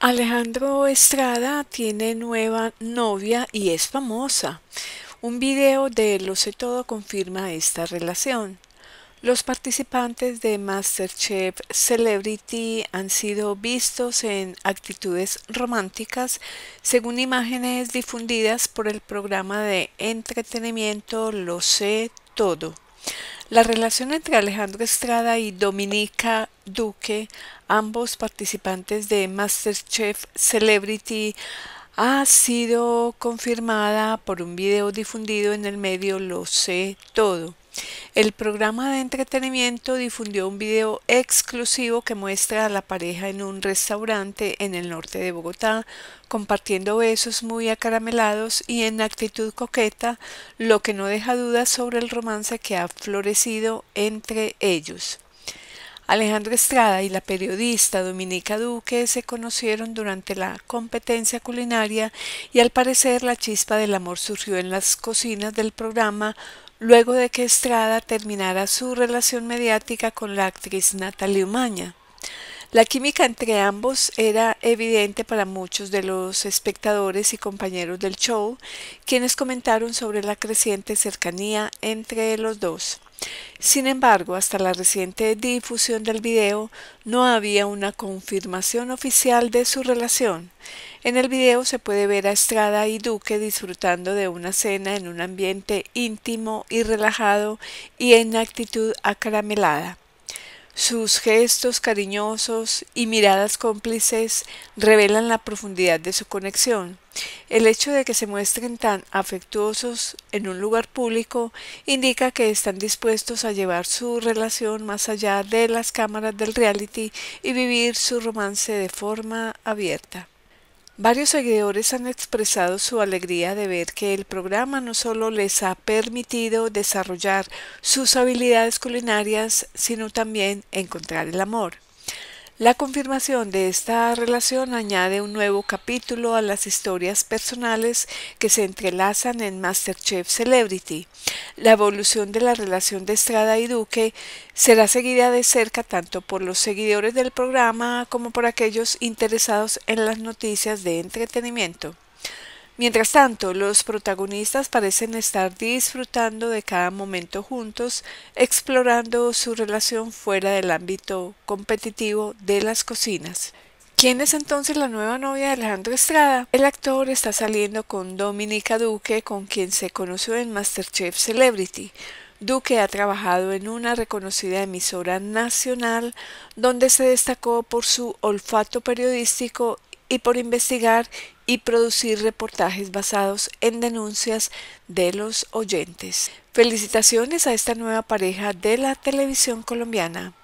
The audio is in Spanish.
Alejandro Estrada tiene nueva novia y es famosa. Un video de Lo sé todo confirma esta relación. Los participantes de MasterChef Celebrity han sido vistos en actitudes románticas según imágenes difundidas por el programa de entretenimiento Lo sé todo. La relación entre Alejandro Estrada y Dominica Duque, ambos participantes de MasterChef Celebrity, ha sido confirmada por un video difundido en el medio Lo sé todo. El programa de entretenimiento difundió un video exclusivo que muestra a la pareja en un restaurante en el norte de Bogotá, compartiendo besos muy acaramelados y en actitud coqueta, lo que no deja dudas sobre el romance que ha florecido entre ellos. Alejandro Estrada y la periodista Dominica Duque se conocieron durante la competencia culinaria y al parecer la chispa del amor surgió en las cocinas del programa luego de que Estrada terminara su relación mediática con la actriz Natalie Umaña. La química entre ambos era evidente para muchos de los espectadores y compañeros del show, quienes comentaron sobre la creciente cercanía entre los dos. Sin embargo, hasta la reciente difusión del video no había una confirmación oficial de su relación. En el video se puede ver a Estrada y Duque disfrutando de una cena en un ambiente íntimo y relajado y en actitud acaramelada. Sus gestos cariñosos y miradas cómplices revelan la profundidad de su conexión. El hecho de que se muestren tan afectuosos en un lugar público indica que están dispuestos a llevar su relación más allá de las cámaras del reality y vivir su romance de forma abierta. Varios seguidores han expresado su alegría de ver que el programa no solo les ha permitido desarrollar sus habilidades culinarias, sino también encontrar el amor. La confirmación de esta relación añade un nuevo capítulo a las historias personales que se entrelazan en MasterChef Celebrity. La evolución de la relación de Estrada y Duque será seguida de cerca tanto por los seguidores del programa como por aquellos interesados en las noticias de entretenimiento. Mientras tanto, los protagonistas parecen estar disfrutando de cada momento juntos, explorando su relación fuera del ámbito competitivo de las cocinas. ¿Quién es entonces la nueva novia de Alejandro Estrada? El actor está saliendo con Dominica Duque, con quien se conoció en Masterchef Celebrity. Duque ha trabajado en una reconocida emisora nacional donde se destacó por su olfato periodístico y por investigar y producir reportajes basados en denuncias de los oyentes. Felicitaciones a esta nueva pareja de la televisión colombiana.